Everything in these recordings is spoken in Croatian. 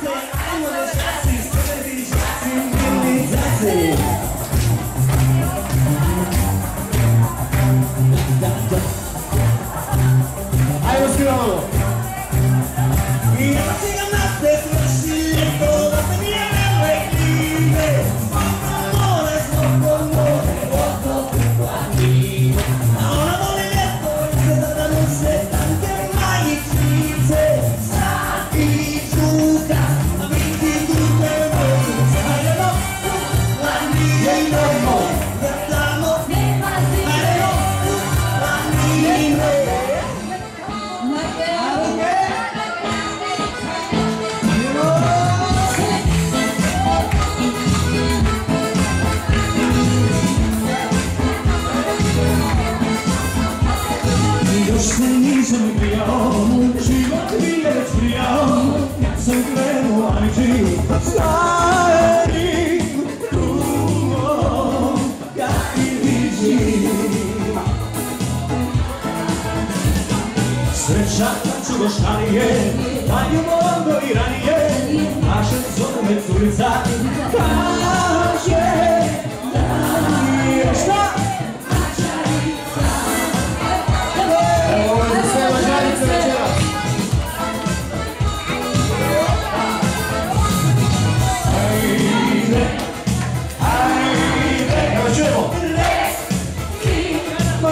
I want a Jackson. Give me Jackson. Give me Jackson. nisam ni prijao, život mi je sprijao, ja sam krenuo ajči, stari drugom, ja ti vidim. Sreća kad ću goštarije, pa ljubav do i ranije, naša zove curica,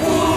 Whoa.